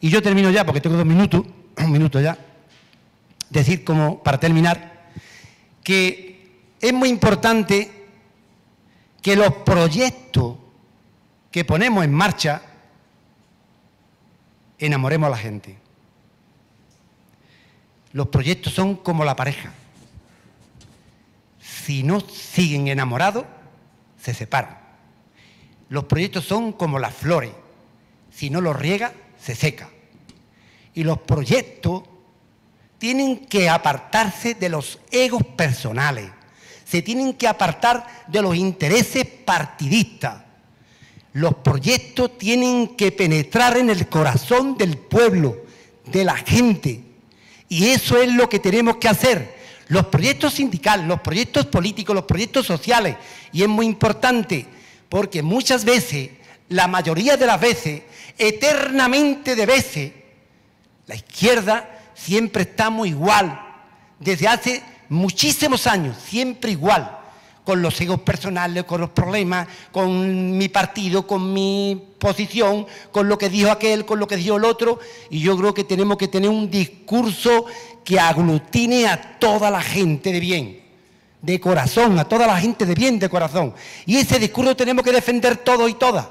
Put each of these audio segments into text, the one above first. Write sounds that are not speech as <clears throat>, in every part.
Y yo termino ya, porque tengo dos minutos, <clears throat> un minuto ya, decir como, para terminar, que es muy importante que los proyectos que ponemos en marcha enamoremos a la gente. Los proyectos son como la pareja. Si no siguen enamorados, se separan. Los proyectos son como las flores. Si no los riega, se seca. Y los proyectos tienen que apartarse de los egos personales. Se tienen que apartar de los intereses partidistas. Los proyectos tienen que penetrar en el corazón del pueblo, de la gente. Y eso es lo que tenemos que hacer. Los proyectos sindicales, los proyectos políticos, los proyectos sociales. Y es muy importante porque muchas veces, la mayoría de las veces, eternamente de veces, la izquierda siempre estamos igual, desde hace muchísimos años, siempre igual, con los egos personales, con los problemas, con mi partido, con mi posición, con lo que dijo aquel, con lo que dijo el otro, y yo creo que tenemos que tener un discurso que aglutine a toda la gente de bien, de corazón, a toda la gente de bien de corazón. Y ese discurso tenemos que defender todos y todas.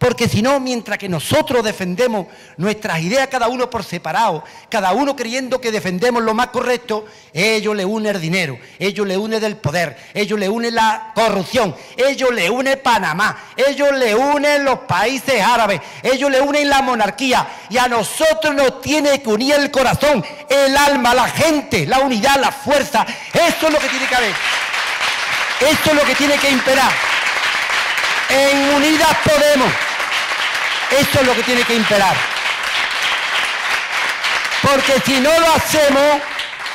Porque si no, mientras que nosotros defendemos nuestras ideas cada uno por separado, cada uno creyendo que defendemos lo más correcto, ellos le une el dinero, ellos le une del poder, ellos le une la corrupción, ellos le une Panamá, ellos le unen los países árabes, ellos le unen la monarquía y a nosotros nos tiene que unir el corazón, el alma, la gente, la unidad, la fuerza. Eso es lo que tiene que haber. Esto es lo que tiene que imperar. En Unidas Podemos. Esto es lo que tiene que imperar. Porque si no lo hacemos,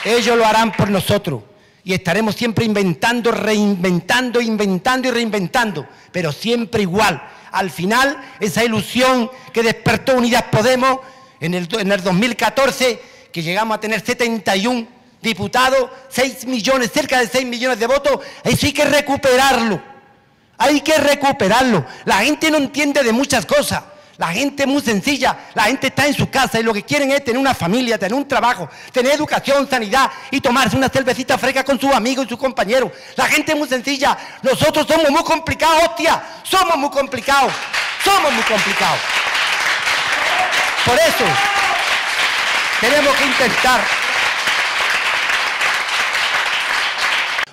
ellos lo harán por nosotros. Y estaremos siempre inventando, reinventando, inventando y reinventando. Pero siempre igual. Al final, esa ilusión que despertó Unidas Podemos en el, en el 2014, que llegamos a tener 71 diputados, 6 millones, cerca de 6 millones de votos, eso hay que recuperarlo. Hay que recuperarlo. La gente no entiende de muchas cosas. La gente es muy sencilla, la gente está en su casa y lo que quieren es tener una familia, tener un trabajo, tener educación, sanidad y tomarse una cervecita fresca con sus amigos y sus compañeros. La gente es muy sencilla, nosotros somos muy complicados, hostia, somos muy complicados, somos muy complicados. Por eso tenemos que intentar.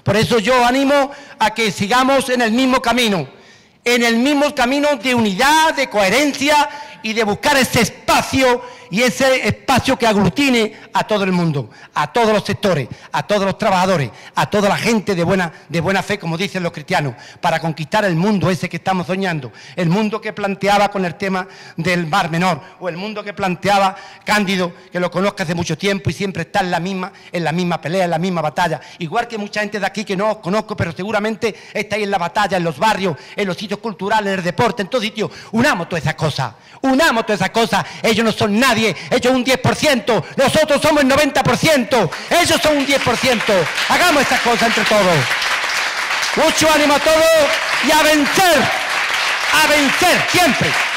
Por eso yo animo a que sigamos en el mismo camino en el mismo camino de unidad, de coherencia y de buscar ese espacio y ese espacio que aglutine a todo el mundo, a todos los sectores, a todos los trabajadores, a toda la gente de buena, de buena fe, como dicen los cristianos, para conquistar el mundo ese que estamos soñando, el mundo que planteaba con el tema del mar menor, o el mundo que planteaba Cándido, que lo conozco hace mucho tiempo y siempre está en la misma, en la misma pelea, en la misma batalla, igual que mucha gente de aquí que no os conozco, pero seguramente está ahí en la batalla, en los barrios, en los sitios culturales, en el deporte, en todo sitio, unamos todas esas cosas, unamos todas esas cosas, ellos no son nadie ellos un 10%, nosotros somos el 90%, ellos son un 10%. Hagamos estas cosas entre todos. Mucho ánimo a todos y a vencer, a vencer siempre.